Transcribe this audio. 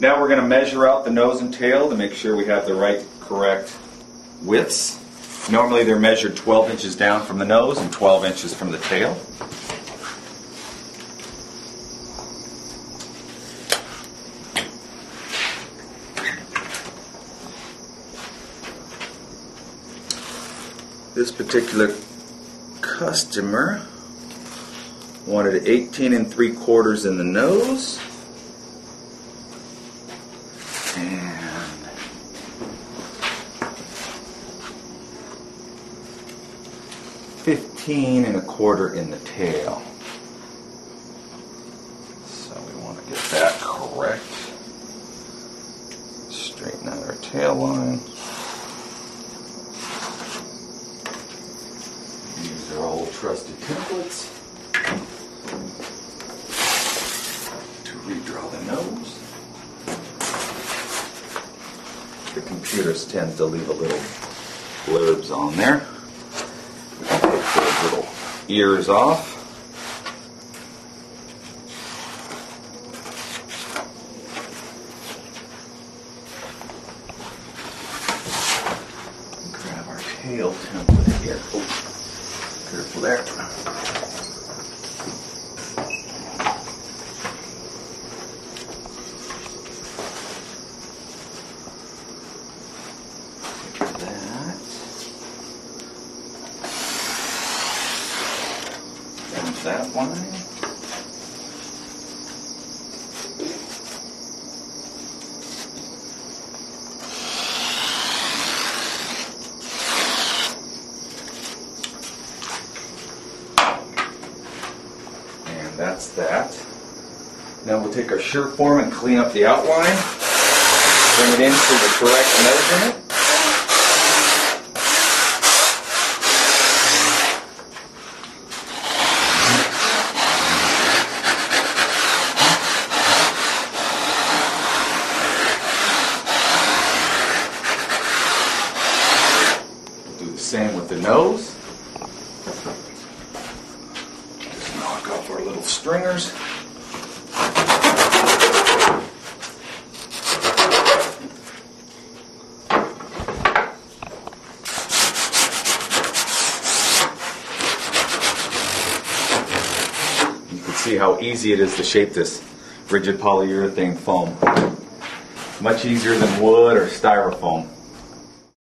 Now we're going to measure out the nose and tail to make sure we have the right correct widths. Normally they're measured 12 inches down from the nose and 12 inches from the tail. This particular customer wanted 18 and 3 quarters in the nose 15 and a quarter in the tail. So we want to get that correct. Straighten out our tail line. Use our old trusted templates to redraw the nose. The computers tend to leave a little blurbs on there ears off. Grab our tail template here. Oh, careful there. That line. And that's that. Now we'll take our Surform and clean up the outline. Bring it in into the correct measurement. Same with the nose. Just knock off our little stringers. You can see how easy it is to shape this rigid polyurethane foam. Much easier than wood or styrofoam.